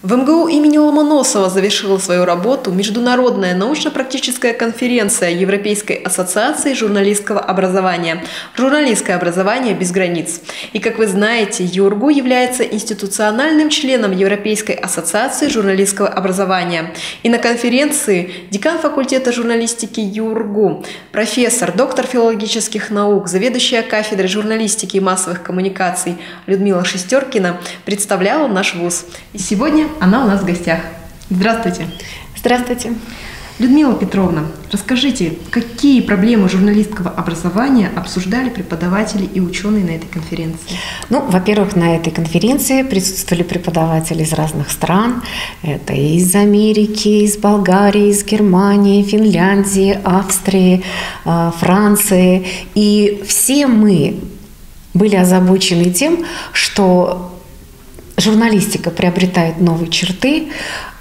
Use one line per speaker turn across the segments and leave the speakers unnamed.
В МГУ имени Ломоносова завершила свою работу Международная научно-практическая конференция Европейской ассоциации журналистского образования «Журналистское образование без границ». И, как вы знаете, ЮРГУ является институциональным членом Европейской ассоциации журналистского образования. И на конференции декан факультета журналистики ЮРГУ, профессор, доктор филологических наук, заведующая кафедрой журналистики и массовых коммуникаций Людмила Шестеркина представляла наш вуз. И сегодня она у нас в гостях. Здравствуйте.
Здравствуйте.
Людмила Петровна, расскажите, какие проблемы журналистского образования обсуждали преподаватели и ученые на этой конференции?
Ну, во-первых, на этой конференции присутствовали преподаватели из разных стран. Это из Америки, из Болгарии, из Германии, Финляндии, Австрии, а, Франции. И все мы были озабочены тем, что журналистика приобретает новые черты,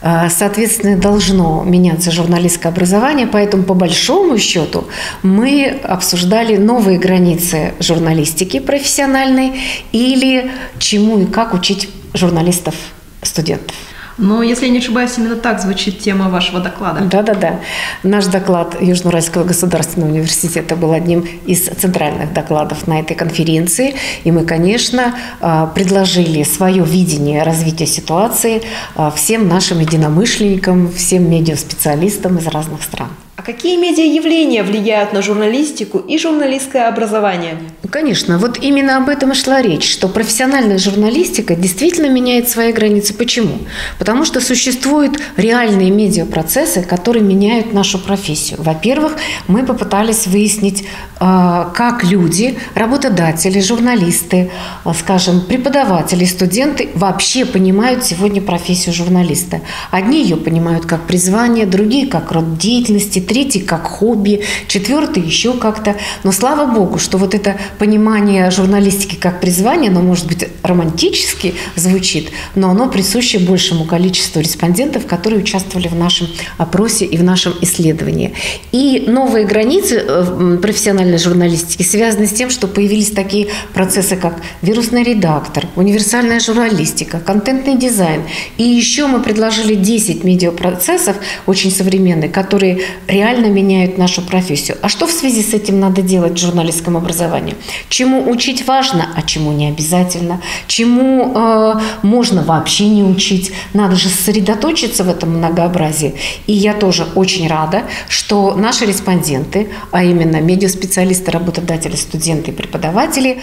э, соответственно, должно меняться журналистское образование, поэтому по большому счету мы обсуждали новые границы журналистики профессиональной или чему и как учить журналистов, студентов.
Но, если я не ошибаюсь, именно так звучит тема вашего доклада.
Да-да-да. Наш доклад Южноуральского государственного университета был одним из центральных докладов на этой конференции. И мы, конечно, а, предложили свое видение развития ситуации а, всем нашим единомышленникам, всем медиаспециалистам из разных стран.
Какие медиа-явления влияют на журналистику и журналистское образование?
Ну, конечно, вот именно об этом и шла речь, что профессиональная журналистика действительно меняет свои границы. Почему? Потому что существуют реальные медиапроцессы, которые меняют нашу профессию. Во-первых, мы попытались выяснить, а, как люди, работодатели, журналисты, а, скажем, преподаватели, студенты вообще понимают сегодня профессию журналиста. Одни ее понимают как призвание, другие как род деятельности, третий как хобби, четвертый еще как-то. Но слава богу, что вот это понимание журналистики как призвание, оно может быть романтически звучит, но оно присуще большему количеству респондентов, которые участвовали в нашем опросе и в нашем исследовании. И новые границы э, профессиональной журналистики связаны с тем, что появились такие процессы, как вирусный редактор, универсальная журналистика, контентный дизайн. И еще мы предложили 10 медиапроцессов очень современные, которые реально меняют нашу профессию. А что в связи с этим надо делать в журналистском образовании? Чему учить важно, а чему не обязательно? Чему э, можно вообще не учить? Надо же сосредоточиться в этом многообразии. И я тоже очень рада, что наши респонденты, а именно медиаспециалисты, работодатели, студенты и преподаватели,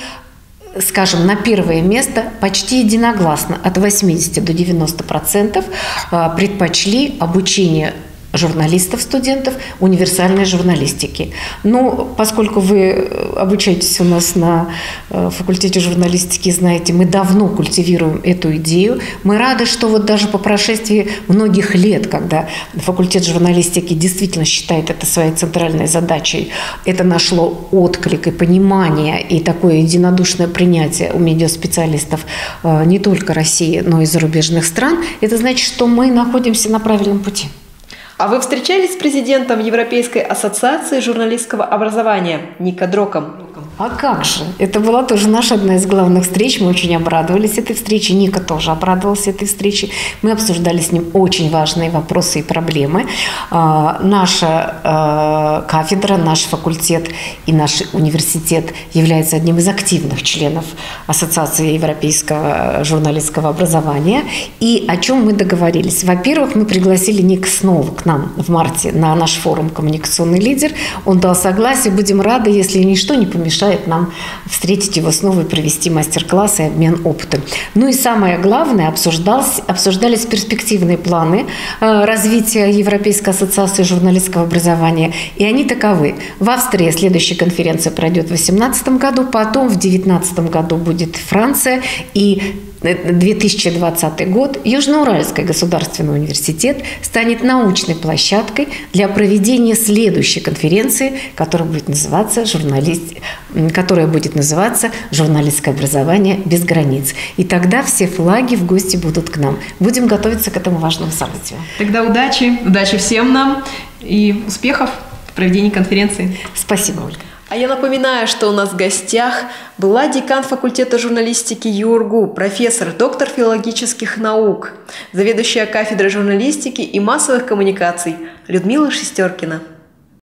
скажем, на первое место почти единогласно от 80 до 90 процентов э, предпочли обучение журналистов, студентов универсальной журналистики. Но поскольку вы обучаетесь у нас на э, факультете журналистики, знаете, мы давно культивируем эту идею. Мы рады, что вот даже по прошествии многих лет, когда факультет журналистики действительно считает это своей центральной задачей, это нашло отклик и понимание, и такое единодушное принятие у медиаспециалистов э, не только России, но и зарубежных стран, это значит, что мы находимся на правильном пути.
А вы встречались с президентом Европейской ассоциации журналистского образования Ника Дроком?
А как же? Это была тоже наша одна из главных встреч. Мы очень обрадовались этой встрече. Ника тоже обрадовался этой встрече. Мы обсуждали с ним очень важные вопросы и проблемы. А, наша а, кафедра, наш факультет и наш университет является одним из активных членов Ассоциации европейского журналистского образования. И о чем мы договорились? Во-первых, мы пригласили Ника снова к нам в марте на наш форум «Коммуникационный лидер». Он дал согласие. Будем рады, если ничто не помешает мешает нам встретить его снова и провести мастер-класс и обмен опытом. Ну и самое главное, обсуждались, обсуждались перспективные планы э, развития Европейской ассоциации журналистского образования. И они таковы. В Австрии следующая конференция пройдет в 2018 году, потом в 2019 году будет Франция, и 2020 год Южноуральский государственный университет станет научной площадкой для проведения следующей конференции, которая будет называться, журналист, которая будет называться «Журналистское образование без границ». И тогда все флаги в гости будут к нам. Будем готовиться к этому важному событию.
Тогда удачи, удачи всем нам и успехов в проведении конференции.
Спасибо, Ольга.
А я напоминаю, что у нас в гостях была декан факультета журналистики ЮРГУ, профессор, доктор филологических наук, заведующая кафедрой журналистики и массовых коммуникаций Людмила Шестеркина.